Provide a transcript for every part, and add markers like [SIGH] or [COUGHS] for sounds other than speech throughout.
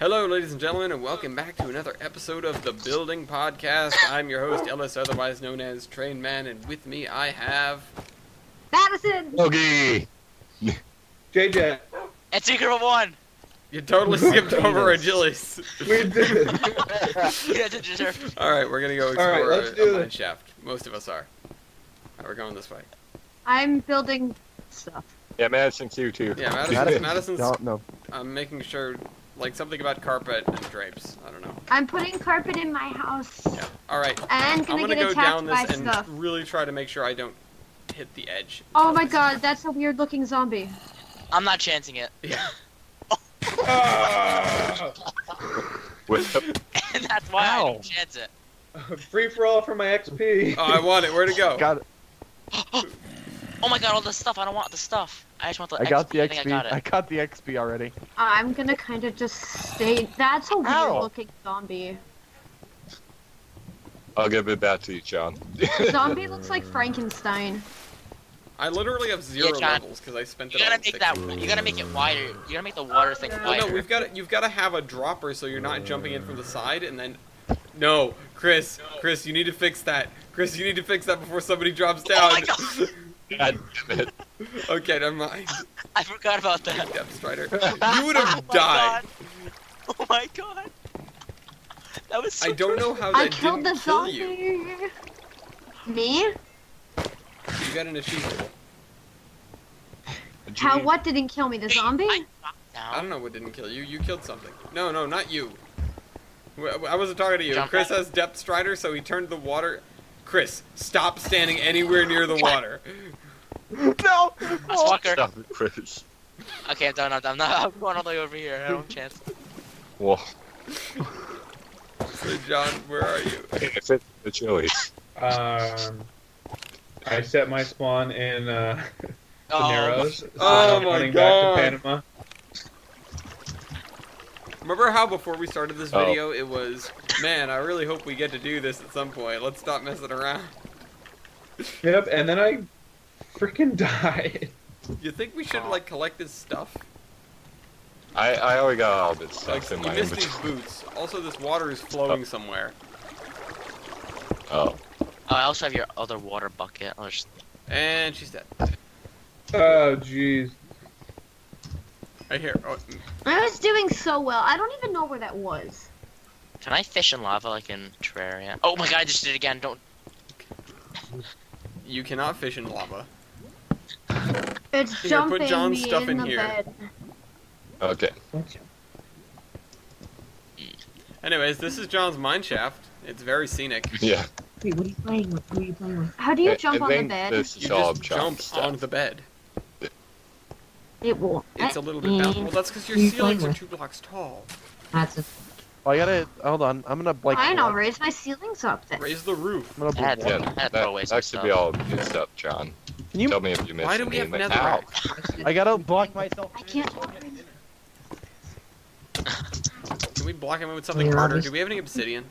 Hello, ladies and gentlemen, and welcome back to another episode of the Building Podcast. I'm your host, Ellis, otherwise known as Train Man, and with me I have. Madison! Okay. JJ. And secret of one. You totally skipped [LAUGHS] over Achilles. We did it. [LAUGHS] Yeah, it's deserve. All right, we're gonna go All right, explore let's a, a mine shaft. Most of us are. All right, we're going this way. I'm building stuff. Yeah, Madison Q too. Yeah, Madison, [LAUGHS] Madison, Madison's. Don't no. I'm making sure, like something about carpet and drapes. I don't know. I'm putting carpet in my house. Yeah. All right. And I'm gonna, gonna get go down this and stuff. really try to make sure I don't hit the edge. Oh my god, that's a weird looking zombie. I'm not chancing it. Yeah. [LAUGHS] [LAUGHS] Ah! And that's why I Ow. don't chance it. Free for all for my XP. [LAUGHS] Oh, I want it. Where'd it go? Got it. Oh my god, all the stuff. I don't want the stuff. I just want the I got XP. the I think XP. I got it. I got the XP already. I'm gonna kind of just stay. That's a weird Ow. looking zombie. I'll give it back to you, John. [LAUGHS] Zombie looks like Frankenstein. I literally have zero John. levels because I spent You it gotta on make six. that. You gotta make it wider. You gotta make the water thing No, wider. no, we've got to, you've got to have a dropper so you're not jumping in from the side and then. No, Chris, Chris, you need to fix that. Chris, you need to fix that before somebody drops down. Oh my God. [LAUGHS] God damn it. okay, never mind. [LAUGHS] I forgot about that. Depth Strider. You would have [LAUGHS] Oh died. God. Oh my god. That was so I don't know how that I killed didn't the kill zombie. you. Me? You got an achievement. How? Gee, What didn't kill me? The zombie? I, I don't know what didn't kill you. You killed something. No, no, not you. I wasn't talking to you. Jump Chris back. has Depth Strider, so he turned the water. Chris, stop standing anywhere near the water. [LAUGHS] No. Walker. Stop it, Chris. Okay, I'm done. I'm done. [LAUGHS] I'm going all the way over here. I don't chance. Well, [LAUGHS] So, John, where are you? if it's the chilies. Um, I set my spawn in uh, Oh, Narrows. So Oh I'm my running God. back to Panama. Remember how before we started this Oh. video, it was, man, I really hope we get to do this at some point. Let's stop messing around. Yep, and then I freaking [LAUGHS] died. You think we should like collect this stuff? I, I already got all this Like, stuff in you my missed these boots. Also, this water is flowing oh. somewhere. Oh. Oh, I also have your other water bucket. I'll just... And she's dead. Oh, jeez. Right here. Oh, I was doing so well. I don't even know where that was. Can I fish in lava like in Terraria? Oh my god, I just did it again. Don't. you cannot fish in lava. It's Here, put jumping John's me stuff in, in the here. bed. Okay. Hmm. Anyways, this is John's mine shaft. It's very scenic. [LAUGHS] Yeah. Wait, what are you playing with? What are you playing with? How do you I- jump I on the bed? This You is all just John jump stuff. on the bed. It will. It's a little bit down. Well, that's because your ceilings are two blocks tall. That's a Well, I gotta hold on. I'm gonna like. I know. block- Raise my ceilings up then. Raise the roof. I'm gonna I had Yeah, I had to throw away that, that should stuff. be all good stuff, John. Can you? Tell me if you missed Why do we have anything. netherite? Ow. I gotta block myself. I can't. [LAUGHS] Can we block him with something Yeah, harder? this- Do we have any obsidian?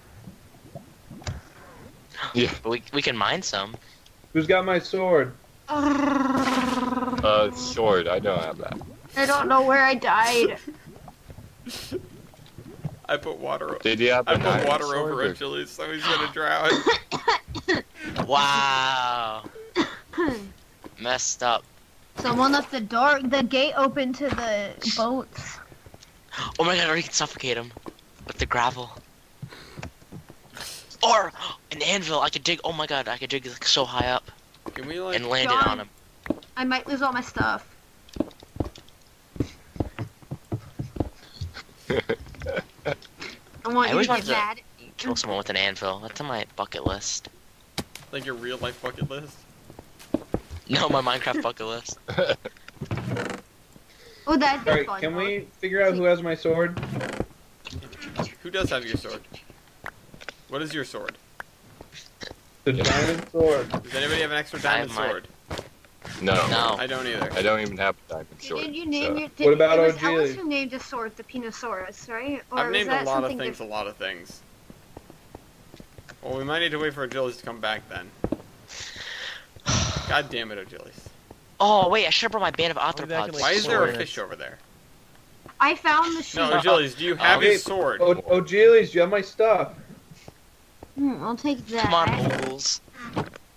Yeah. But we we can mine some. Who's got my sword? [LAUGHS] Uh, sword. I don't have that. I don't know where I died. I put water. o- Did you have I a put water sword, over or- Achilles, so he's gonna drown. [COUGHS] Wow. [COUGHS] Messed up. Someone left the door, the gate open to the boats. Oh my god, or you can suffocate him with the gravel. Or an anvil. I could dig. Oh my god, I could dig like, so high up Can we like? and land it on him. I might lose all my stuff. I want I you to get to- mad. Kill someone with an anvil. That's on my bucket list. like your real life bucket list? No, my Minecraft bucket list. [LAUGHS] Oh, that'd Alright, can though. we figure out who has my sword? Who does have your sword? What is your sword? The diamond sword. Does anybody have an extra I diamond have mine. sword? No. No. I don't either. I don't even have a diamond sword. Did you name so- your? Did, What about it was OG? Ellis who named his sword the Pinosaurus, right? Or I've was named a that lot of something things different? a lot of things. Well, we might need to wait for Achilles to come back then. God damn it, Achilles. Oh wait, I should have brought my Bane of I'll be back in, arthropods. like, Why is there a fish over there? I found the sheep. No, Achilles, do you have Okay. his sword? Oh, do you have my stuff. Hmm, I'll take that. Come on, Bulls.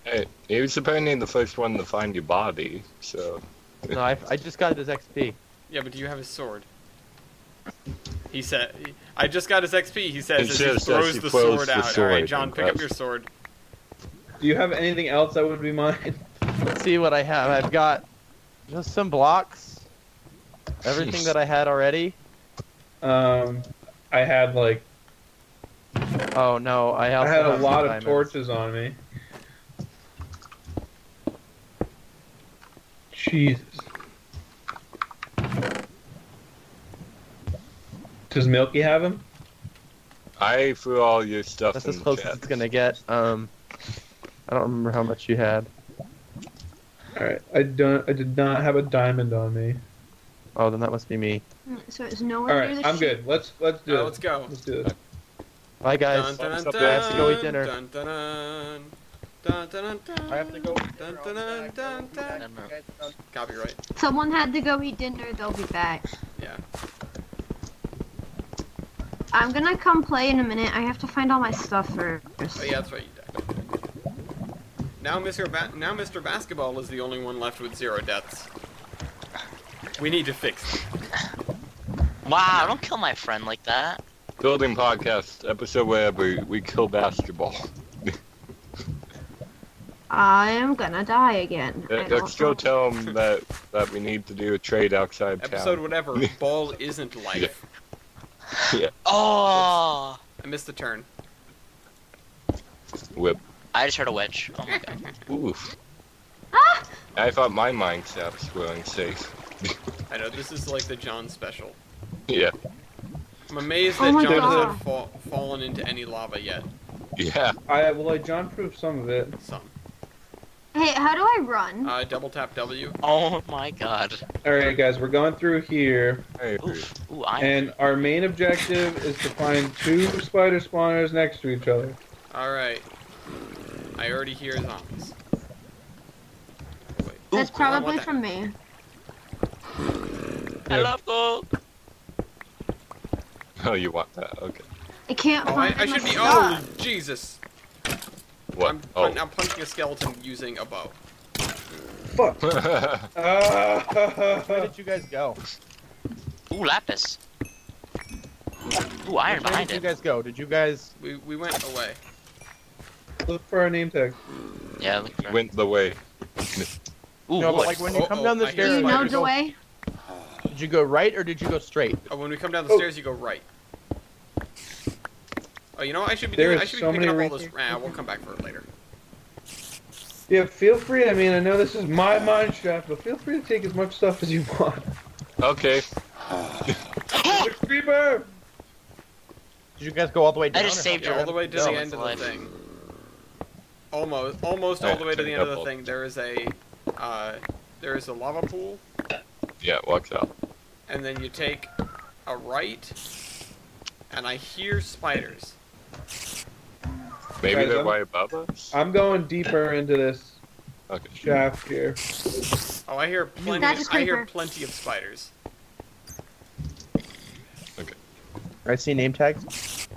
Hey, he was apparently the first one to find your body, so. No, I, I just got his XP. Yeah, but do you have his sword? He said, I just got his XP. He says It as says he that throws he the sword the out. All sword right, John, pick up your sword. Do you have anything else that would be mine? [LAUGHS] Let's see what I have. I've got just some blocks. Everything Jeez. that I had already. Um, I had like Oh no, I I had a lot of diamonds. torches on me. Jesus. Does Milky have him? I threw all your stuff That's in as the close chat. as it's gonna get. Um, I don't remember how much you had. All right, I don't. I did not have a diamond on me. Oh, then that must be me. Hmm, So it's nowhere All near right, the I'm sheep. good. Let's let's do Uh, it. let's go. Let's do it. Bye guys. Dun, dun, Sup, dun, I have to go eat dun, dinner. Dun, dun, dun. I have to go. Dun, dun, dun, dun, dun. Copyright. Someone had to go eat dinner. They'll be back. Yeah. I'm gonna come play in a minute. I have to find all my stuff first. Oh yeah, that's right. You died. Now, Mr. Ba- now Mr. Basketball is the only one left with zero deaths. We need to fix. it. Wow, don't kill my friend like that. Building podcast episode where we, we kill basketball. I am gonna die again. I Let- don't Let's go tell him [LAUGHS] that that we need to do a trade outside Episode town. whatever. [LAUGHS] Ball isn't life. Yeah. Oh, I missed the turn. Whip. I just heard a witch. Oh my god. [LAUGHS] Oof. Ah! I thought my mine caps were unsafe. I know this is like the John special. Yeah. I'm amazed Oh that my John God. hasn't fall, fallen into any lava yet. Yeah. I well, I John proved some of it. Some. Hey, how do I run? Uh, double tap W. Oh my god. All right, guys, we're going through here, I. Oof. Ooh, I. and our main objective is to find two spider spawners next to each other. All right. I already hear zombies. Wait. That's Ooh, I want probably that. from me. I love gold. Oh, you want that? Okay. I can't Oh, I, find I my should be. stuff. Oh, Jesus! What? I'm, oh. I'm punching a skeleton using a bow. Fuck. Ah. [LAUGHS] Where did you guys go? Ooh, lapis. Ooh, iron Where behind did you guys go? Did you guys? We we went away. Look for our name tag. Yeah, look for Went the way. Ooh, No, but like when you Oh, come oh, down the I stairs, you know did the you, way? go, did you go right or did you go straight? Oh, when we come down the Oh. stairs, you go right. Oh, you know what I should be There doing? is I should be so picking up many all this. re- Ah, we'll come back for it later. Yeah, feel free. I mean, I know this is my mine shaft, but feel free to take as much stuff as you want. Okay. There's a creeper. Did you guys go all the way down? I just or saved how Yeah, your- all the way to No, the end of the thing. Almost, almost all the way to the end of the thing. There is a, uh, there is a lava pool, Yeah, walks out. and then you take a right, and I hear spiders. Maybe Guys, they're I'm- right above us? I'm going deeper into this Okay. shaft here. Oh, I hear plenty. That's a I hear plenty of spiders. Okay. I see name tags.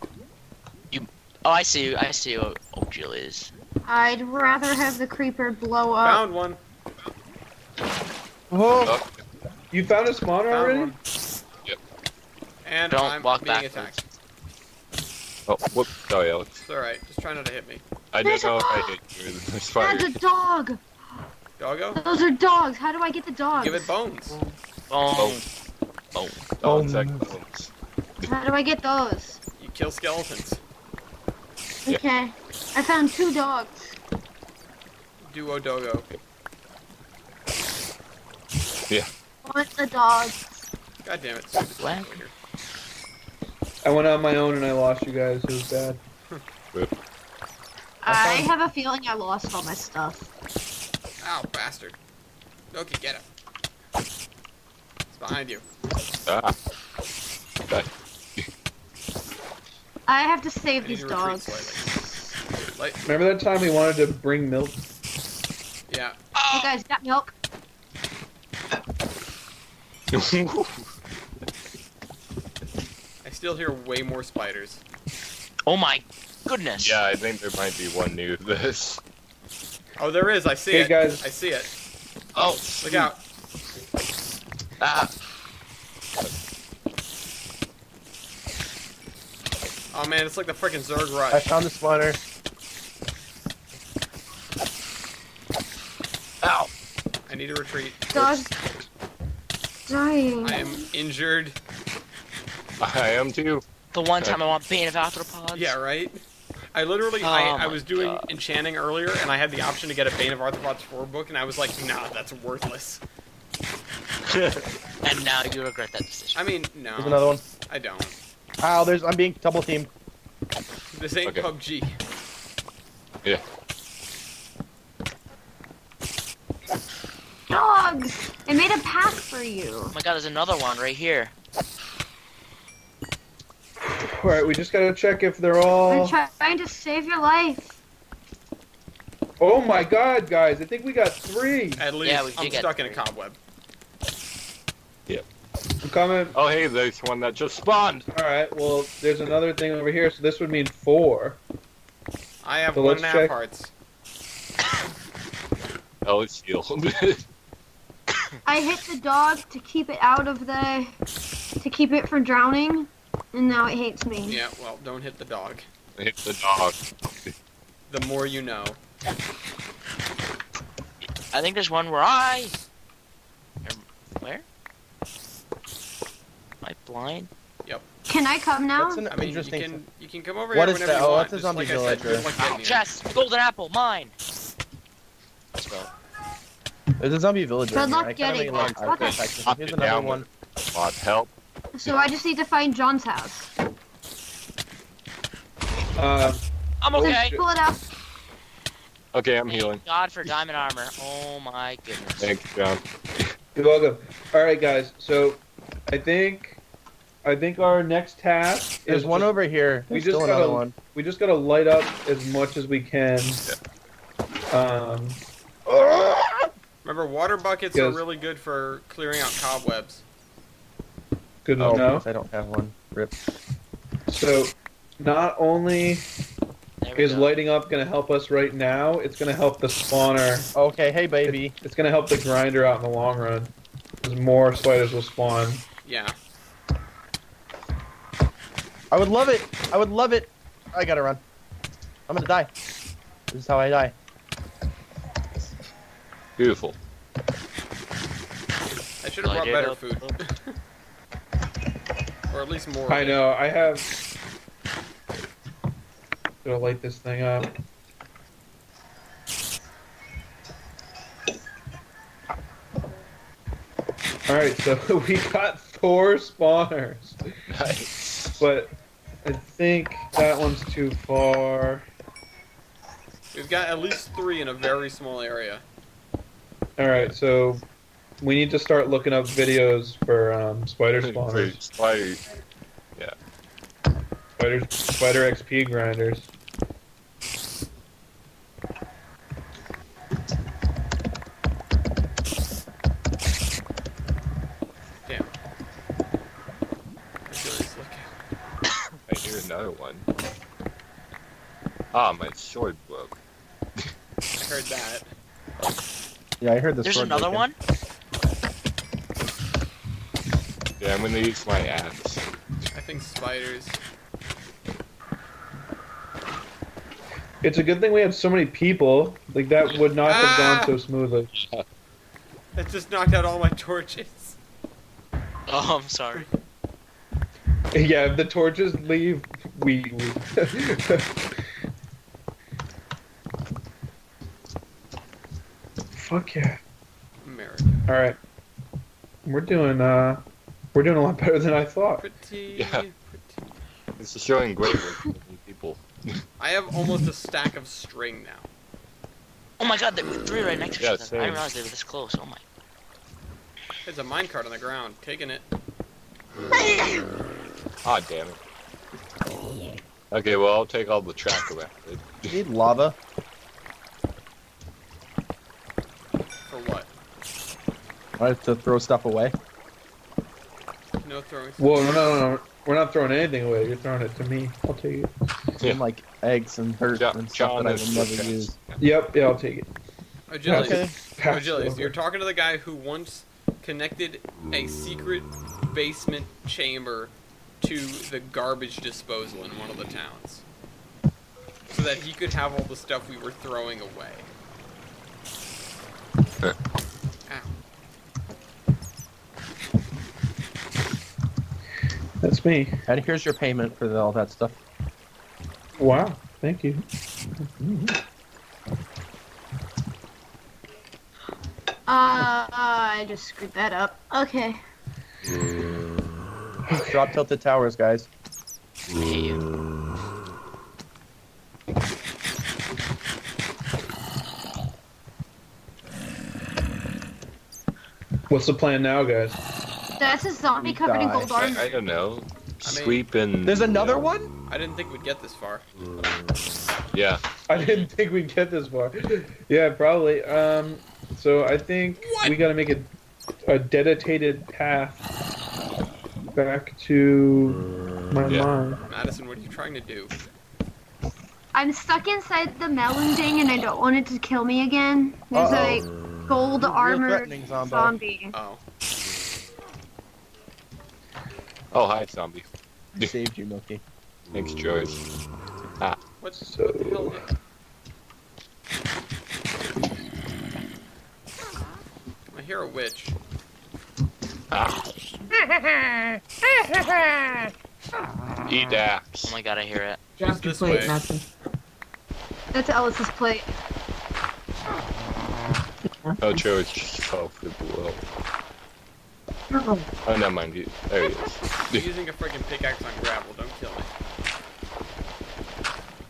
You. Oh, I see. I see you. Jill is. I'd rather have the creeper blow up. Found one. Oh, Oh, you found a spawner Found already? one. Yep. And Don't I'm walk being backwards. attacked. Oh, whoops. Sorry, Alex. It's alright. Just try not to hit me. I There's don't know if I hit you with the That's a dog. Doggo, Those are dogs. How do I get the dogs? give it bones. Boom. Boom. Oh, Um, it's bones. How do I get those? You kill skeletons. Yeah. Okay. I found two dogs. Duo Dogo. Yeah. Want the dogs. God damn it. stupid What? spider. I went on my own and I lost you guys. It was bad. I have a feeling I lost all my stuff. Ow, bastard. Okay, get him. It's behind you. Ah. That, I have to save I these to dogs. Like, Remember that time we wanted to bring milk? yeah. Hey guys, got milk? [LAUGHS] still hear way more spiders. Oh my goodness. Yeah, I think there might be one new to this. Oh, there is. I see Hey, it. guys. I see it. Oh, Look out. Ah, Oh man, it's like the freaking Zerg rush. I found the spawner. ow. I need to retreat. Dog's dying. I am injured. I am too. The one time I want Bane of Arthropods. Yeah, right? I literally, Oh I, I was doing God. enchanting earlier, and I had the option to get a Bane of Arthropods 4 book, and I was like, nah, that's worthless. [LAUGHS] And now you regret that decision. I mean, no, There's another one. I don't. Ow, there's I'm being double teamed. This ain't Okay. PUBG. Yeah. Dogs! I made a path for you. Oh my god, there's another one right here. All right, we just gotta check if they're all. I'm trying to save your life. Oh my God, guys! I think we got three. At least Yeah, we did I'm get stuck in a cobweb. Yep. I'm coming. Oh, hey, there's one that just spawned. All right. Well, there's another thing over here, so this would mean four. I have So one let's and a half check. hearts. [LAUGHS] Oh, it's healed. [LAUGHS] I hit the dog to keep it out of the. to keep it from drowning, and now it hates me. Yeah, well, don't hit the dog. Hit the dog. The more you know. I think there's one where I. Where? Am I blind? Yep. Can I come now? That's an I mean, you can you can come over What here is whenever that? you Oh, want. that's a zombie like I said, villager. like Ow, getting in. chest! Golden apple, mine! Let's go. There's a zombie villager. Good luck getting mean, it. arc Okay. protection. Pop Here's another down one. Want help? So I just need to find John's house. Uh, I'm okay. Pull it out. Okay, I'm Thank healing. God for diamond armor. Oh my goodness. Thanks, John. you're welcome. All right, guys. So, I think, I think our next task There's is one just- over here. we just still gotta- one. We just gotta light up as much as we can. Um, Remember, water buckets are really good for clearing out cobwebs. Good oh, to Oh, know. I don't have one. Rip. So, not only is go. lighting up gonna help us right now, it's gonna help the spawner. Okay, hey baby. It's gonna help the grinder out in the long run. Because more spiders will spawn. Yeah. I would love it. I would love it. I gotta run. I'm gonna die. This is how I die. Beautiful. I should have brought better food. [LAUGHS] or at least more. I it. know. I have. Gonna light this thing up. All right, so [LAUGHS] we got four spawners, Nice. but I think that one's too far. We've got at least three in a very small area. All right, so we need to start looking up videos for um, spider For spawners, Spider. yeah. spider spider XP grinders. Damn. I hear [COUGHS] another one. Ah, my sword broke. [LAUGHS] I heard that. Yeah, I heard this. There's sword another breaking. one? Yeah, I'm gonna use my axe. I think spiders. It's a good thing we have so many people. Like that would not have Ah! gone so smoothly. [LAUGHS] That just knocked out all my torches. Oh, I'm sorry. [LAUGHS] Yeah, if the torches leave, we. we [LAUGHS] Fuck yeah! America. All right, we're doing uh, we're doing a lot better than I thought. Pretty, Yeah. pretty. This is showing great work for people. [LAUGHS] I have almost a stack of string now. Oh my god, there were three right next to each other. I same. didn't realize they were this close. Oh my. There's a minecart on the ground. Taking it. Ah, damn it. Okay, well, I'll take all the track around it. You need lava. For what? I have to throw stuff away. No throwing. Whoa, no, no, no, We're not throwing anything away. You're throwing it to me. I'll take it. Yeah. And like eggs and dirt Jo- and stuff John that I is will never okay. use. Yep. Yeah, I'll take it. Agilius. Okay. Pass Agilius, you're talking to the guy who once connected a secret basement chamber to the garbage disposal in one of the towns. So that he could have all the stuff we were throwing away. Huh. Ow. That's me. And here's your payment for the, all that stuff. Wow. Thank you. Uh, I just screwed that up. Okay. [SIGHS] Drop tilted towers, guys. I hate you. What's the plan now, guys? That's a zombie covered in gold armor. I, I don't know. I mean- Sweep and. There's another yeah. one? I didn't think we'd get this far. Yeah. [LAUGHS] I didn't think we'd get this far. Yeah, probably. Um, so I think What? we got to make a, a dedicated path back to my Yeah. mine. Madison, what are you trying to do? I'm stuck inside the melon thing and I don't want it to kill me again. There's a gold Real armored threatening, Zombo. zombie. Oh. Oh, hi, zombie. We saved you, Milky. Thanks, George. What, So- what the hell? I hear a witch. Ah. Eat axe. Oh my god, I hear it. She's Drop your this plate, way. Matson. That's Ellis's plate. Oh, George Oh, fell for the wall. Oh, Oh, never mind. He, there he I'm is. [LAUGHS] using a freaking pickaxe on gravel. Don't kill me.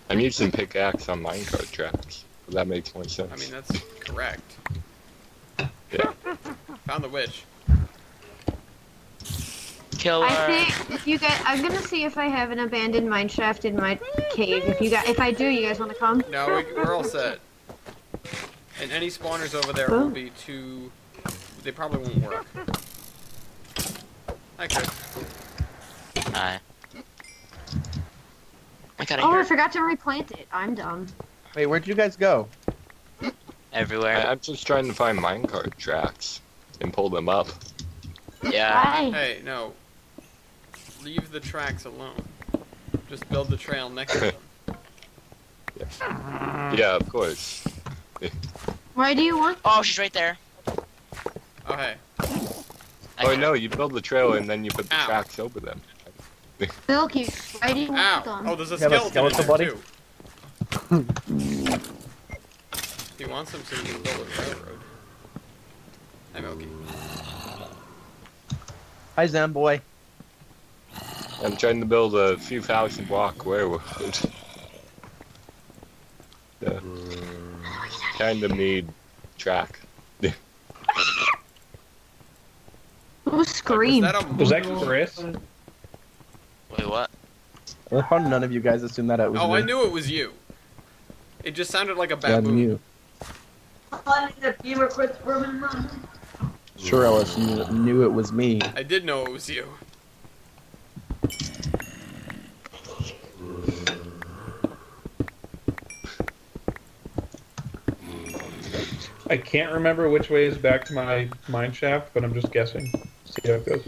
I'm using pickaxe on minecart tracks. That makes more sense. I mean, that's correct. yeah. Found the witch. Killer. I think if you guys, I'm gonna see if I have an abandoned mine shaft in my cave. If you guys, if I do, you guys want to come? No, we, we're all set. And any spawners over there will be too. They probably won't work. Hi, Chris. Hi. I gotta Oh, hear I forgot to replant it. I'm dumb. Wait, where'd you guys go? everywhere. I, I'm just trying to find minecart tracks and pull them up. yeah. Bye. Hey, no. Leave the tracks alone. Just build the trail next to them. [LAUGHS] Yeah, of course. Why do you want? Oh, she's right there. Oh, hey. I Oh no, you build the trail and then you put the Ow. tracks over them. Milky. Why do you want Ow! them? Oh, there's a You have a skeleton, skeleton, in buddy? there, too. he wants them so he can build a railroad. Hi, Milky. Hi, Zamboy. I'm trying to build a few thousand block railroad. [LAUGHS] yeah. Oh, Kinda need track. Who screamed? Was that a Was that? Chris? Wait, what? How none of you guys assumed that it was Oh, me? I knew it was you. It just sounded like a Yeah, baboon. you. Sure, Ellis knew, knew it was me. I did know it was you. I can't remember which way is back to my mine shaft, but I'm just guessing. See how it goes.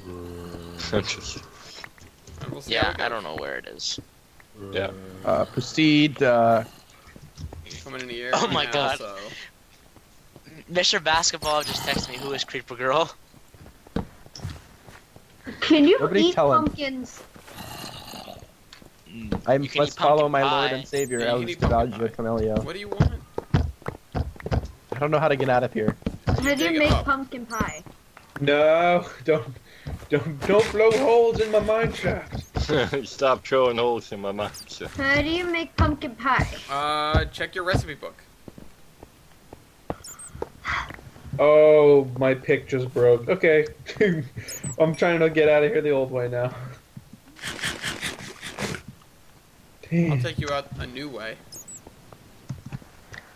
I'm just, And we'll Yeah, it I don't know where it is. yeah. Uh, proceed. Uh, Coming in the air. Oh my now, God. So. Mr. Basketball just texted me who is Creeper Girl. Can you Nobody eat tell him. pumpkins? I You can must follow pumpkin my pie. Lord and Savior, Yeah, you can Ellis eat pumpkin Camelio. What do you want? I don't know how to get out of here. How do you make up. pumpkin pie? No, don't, don't, don't blow holes in my mine shaft. [LAUGHS] Stop drilling holes in my mine. How do you make pumpkin pie? Uh, check your recipe book. Oh, my pick just broke. Okay, [LAUGHS] I'm trying to get out of here the old way now. I'll take you out a new way.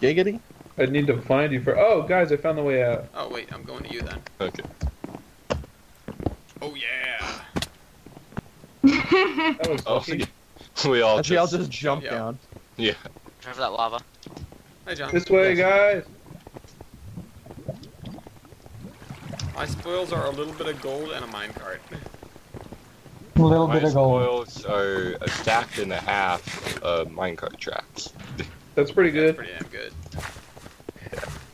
Giggity? I need to find you for. Oh, guys, I found the way out. Oh wait, I'm going to you then. Okay. Oh yeah. That was Oh, lucky. [LAUGHS] we all Actually, I'll just, just jump yeah. down. yeah. Try for that lava. Hi, John. This way, guys. My spoils are a little bit of gold and a minecart. [LAUGHS] A little My bit of gold. spoils are a stack and a half of minecart tracks. [LAUGHS] That's pretty That's good. pretty damn good.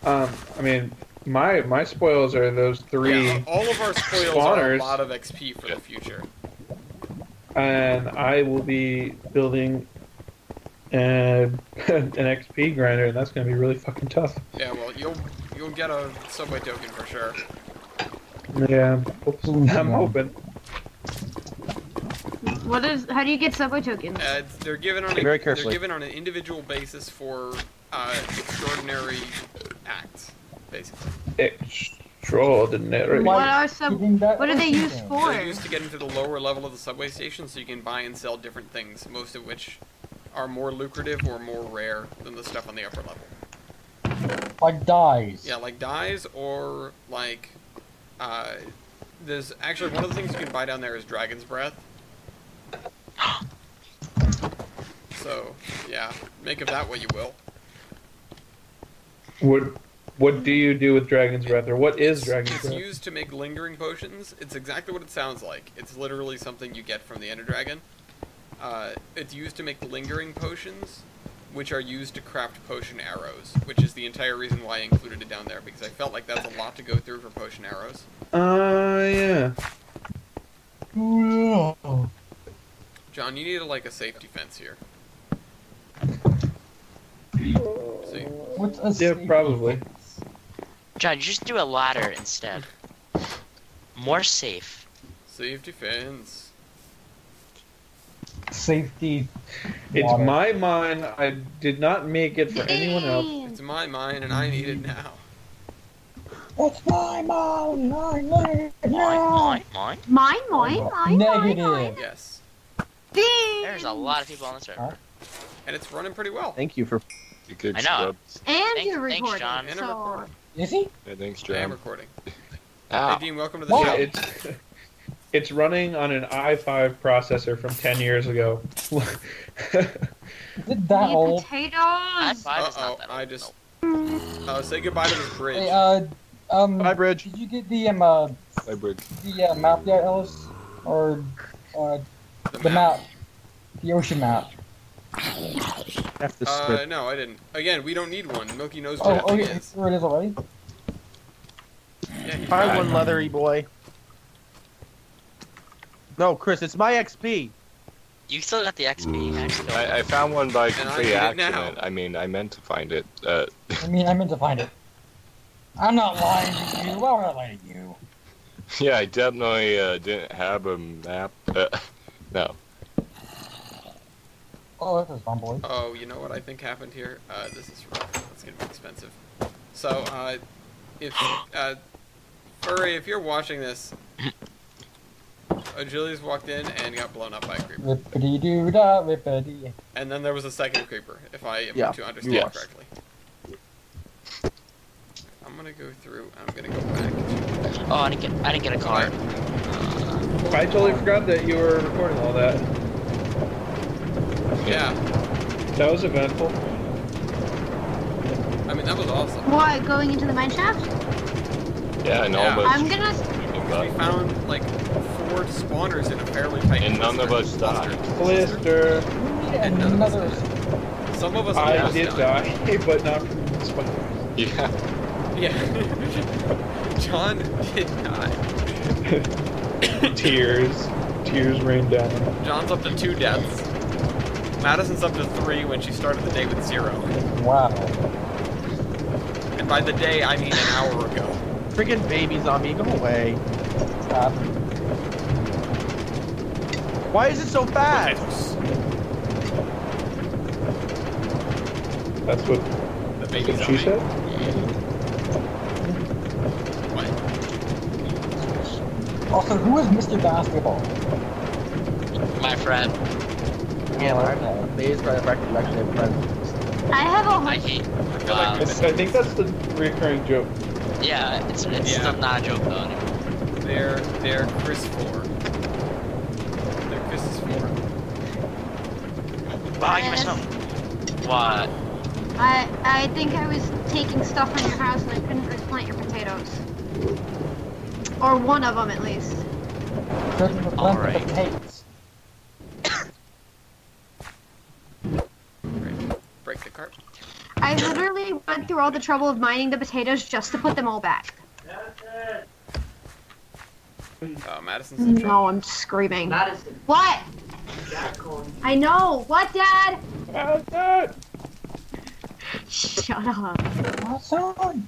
Um, I mean, my my spoils are those three, Yeah, all of our spoils are a lot of XP for the future. and I will be building [LAUGHS] an, an XP grinder, and that's gonna be really fucking tough. Yeah, well, you'll you'll get a subway token for sure. Yeah, I'm hoping. what is? How do you get subway tokens? Uh, they're given on a, Very they're given on an individual basis for uh, extraordinary acts, basically. Extraordinary. What are sub? Keeping that What are they ocean used for? They're used to get into the lower level of the subway station, so you can buy and sell different things, most of which are more lucrative or more rare than the stuff on the upper level. Like dies. Yeah, like dyes or like uh, there's actually one of the things you can buy down there is dragon's breath. [GASPS] So yeah, make of that what you will. What what do you do with dragon's breath, or what is dragon's It's breath? used to make lingering potions. It's exactly what it sounds like. It's literally something you get from the Ender Dragon. Uh, it's used to make lingering potions, which are used to craft potion arrows, which is the entire reason why I included it down there because I felt like that's a lot to go through for potion arrows. Uh, yeah. Ooh. John, you need like a safety fence here. See, What's a Yeah, probably. Fence? John, you just do a ladder instead. More safe. safety fence. Safety. It's water. my mine. I did not make it for anyone else. It's my mine and I need it now. It's my mom. Mine, mine, Mine, mine, mine. Mine, mine, mine, Negative. mine, mine. Yes, Ding. There's a lot of people on the server. and it's running pretty well. Thank you for. You could I know. scrub. And Thanks- you're thanks, recording. John. And a so recording. Is he? Yeah, thanks, I am recording. Ow. [LAUGHS] Hey, Dean, welcome to the Why? show. It's it's running on an i5 processor from 10 years ago. [LAUGHS] Is it that old? potatoes. High Uh-oh, not that I just- no. Uh, say goodbye to this bridge. Hey, uh, um, Bye, Bridge. did you get the um, uh, Cyborg. the uh, map yet, Ellis? Or uh, the the map, the ocean map? F the Uh, script. no, I didn't. Again, we don't need one. Milky knows Oh, where oh, everything yeah, is. where it is already. Yeah, he Buy one leathery boy. No, Chris, it's my XP. You still got the XP. actually. I, I found one by complete need now. accident. I mean, I meant to find it. Uh, I mean, I meant to find it. I'm not lying to you. Why would I lie to you? [LAUGHS] yeah, I definitely uh, didn't have a map. Uh, [LAUGHS] no. Oh, this is fun, boy. Oh, you know what I think happened here? Uh, this is rough. That's gonna be expensive. So, uh, if uh, Furry, if you're watching this, Julius walked in and got blown up by a creeper, Rippity doo da, rippity. and then there was a second creeper, if I am Yeah, to you understand lost. correctly. I'm gonna go through. I'm gonna go back. Oh, I didn't get. I didn't get a card. I totally forgot that you were recording all that. Yeah, That was eventful. I mean that was awesome. What? Going into the mine shaft? Yeah, and Yeah. almost. I'm gonna. We found like four spawners in a fairly tight. And none of us died. cluster. Blister. And none of us another. Some of us I did died. die, [LAUGHS] but not from the spider. Yeah. Yeah. [LAUGHS] John did not. [LAUGHS] Tears. Tears rained down. John's up to two deaths. Madison's up to three when she started the day with zero. Wow. And by the day, I mean an hour ago. Friggin' baby zombie, go away. Stop. Why is it so fast? That's what, The baby what she said? What? Also, who is Mr. Basketball? My friend. Yeah, I'm amazed by the fact that you actually have friends. I have a I whole. hate. I feel like I, I think that's the recurring joke. Yeah, it's it's Yeah. still not a joke though. Anymore. they're they're Chris four. They're Chris Oh, give me some. What? I I think I was taking stuff from your house and I couldn't replant your potatoes. Or one of them at least. Couldn't Alright. the potatoes. Break, break the cart. I literally went through all the trouble of mining the potatoes just to put them all back. Oh, Madison's in trouble. No, I'm screaming. What? I know. What, Dad? Shut up. What's on?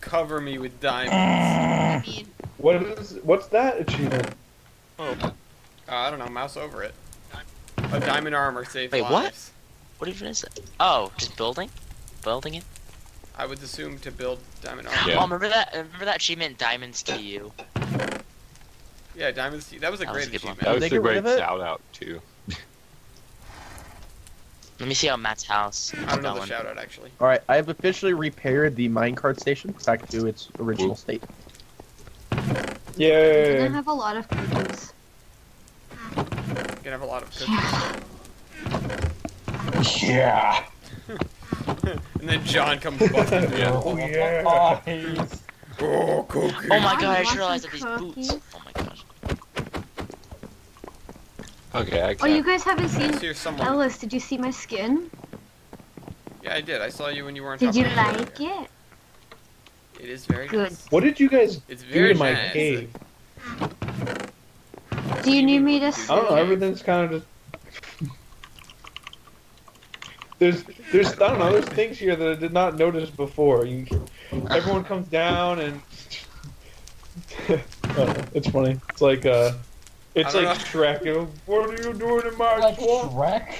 Cover me with diamonds. I [LAUGHS] mean, What is? What's that achievement? Uh, I don't know. Mouse over it. A diamond armor saves Wait, what? lives. What even is it? Oh, just building? Building it? I would assume to build diamond oh, armor. Yeah. Oh, remember that? Remember that achievement, Diamonds to You? Yeah, diamonds. That was a That was great a good one. achievement. That was a great shout out too. Let me see how Matt's house is I don't know the going. shout out actually. All right, I have officially repaired the minecart station back to its original Ooh. state. we're Yeah. gonna have a lot of cookies. You can have a lot of cookies. Yeah. And then John comes busting. Oh, yeah. Oh, yeah. Eyes. Oh, cookies. Oh my I god, I just realized that these boots. Oh my gosh. Okay, I Oh, can't. you guys haven't seen someone. Ellis? Did you see my skin? Yeah, I did. I saw you when you were on Did you like area. it? It is very Good. nice. What did you guys It's do very to my nice. cave? Do you need me to? I I don't know. Everything's kind of just. There's, there's, I don't know. There's things here that I did not notice before. You, everyone comes down and. Uh, [LAUGHS] it's funny. It's like uh, it's like don't Shrek. you know, What are you doing in my Like swamp? Shrek.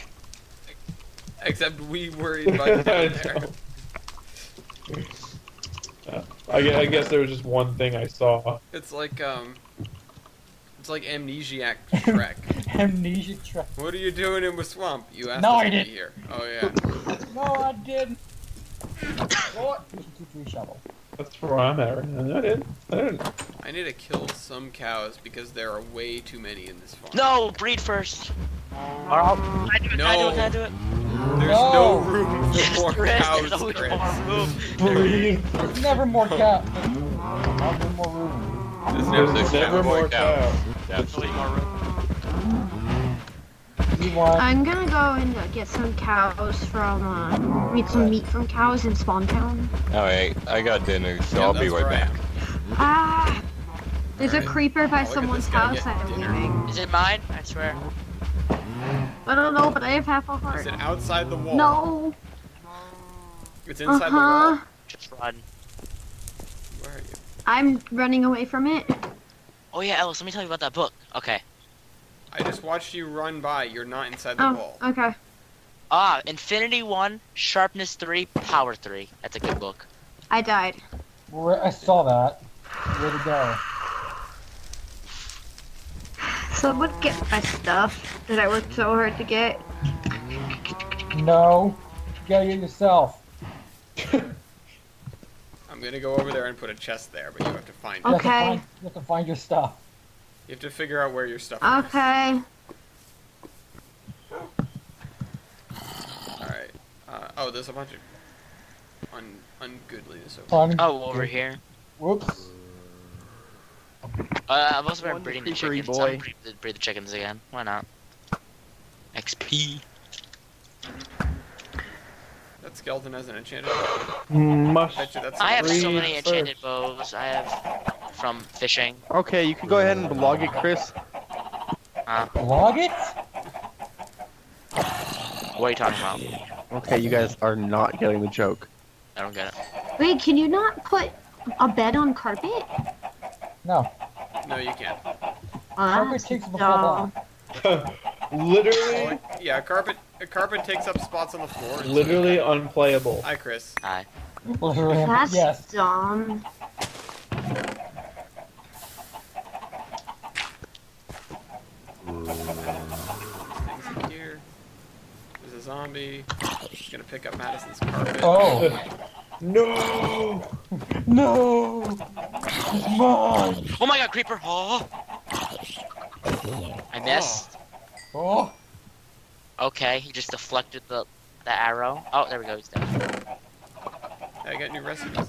Except we were invited down there. Uh, I guess, I guess there was just one thing I saw. It's like um, it's like amnesiac [LAUGHS] Shrek. Amnesia Shrek. what are you doing in the swamp? You asked No, us I didn't. here. Oh yeah. No, I didn't. What? Two, three, shovel. That's where I'm at right now. I didn't. I didn't. I need to kill some cows because there are way too many in this farm. No, breed first. Or I'll, can I do it? Can I do it? Can I do it? There's No. no room for Yes, more there is. cows, There's always Chris. more room. Breathe. There's never more cat. Never more room. There's There's never more cows. more more cows. There's always more room. I'm gonna go and uh, get some cows from, uh, get some meat from cows in Spawn Town. Alright, I got dinner, so Yeah, I'll be that's right back. am. Ah! There's a creeper by Oh, someone's house. getting I'm dinner. leaving. Is it mine? I swear. I don't know, but I have half a heart. Is it outside the wall? No. It's Uh inside the wall. Just run. Where are you? I'm running away from it. Oh yeah, Ellis, let me tell you about that book. Okay. I just watched you run by. You're not inside the Oh, wall. okay. Ah, Infinity 1, Sharpness 3, Power 3. That's a good book. I died. Where I saw that. Where to go? Someone get my stuff that I worked so hard to get. No. You gotta get yourself. I'm gonna go over there and put a chest there, but you have to find You it. have to Okay. find- you have to find your stuff. You have to figure out where your stuff is. Okay. Alright. Uh, oh, there's a bunch of un ungoodliness over Fun. Oh, over here. Whoops. Uh, I've also been breeding the chickens. boy. I'm breed, breed the chickens again. Why not? XP. That skeleton has an enchanted bow. Must. Bet you that's I have so many enchanted first. bows. I have from fishing. Okay, you can go ahead and blog it, Chris. Log it? What are you talking about? Okay, you guys are not getting the joke. I don't get it. Wait, can you not put a bed on carpet? No. No, you can't. Oh, Carpet that's takes the dumb. [LAUGHS] literally, Oh, yeah, carpet. A carpet takes up spots on the floor. and so- literally unplayable. Hi, Chris. Hi. Literally. That's Yes. dumb. Things in here. There's a zombie. He's gonna pick up Madison's carpet. Oh. oh. No. No. It's mine. Oh my god, creeper! Oh! I missed. Cool. Okay, he just deflected the the arrow. Oh, there we go. He's dead. I got new recipes.